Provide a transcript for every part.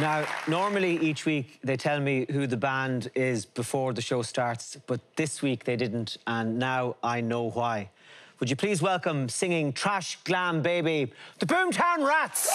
Now, normally each week they tell me who the band is before the show starts, but this week they didn't, and now I know why. Would you please welcome singing Trash Glam Baby, the Boomtown Rats?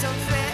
something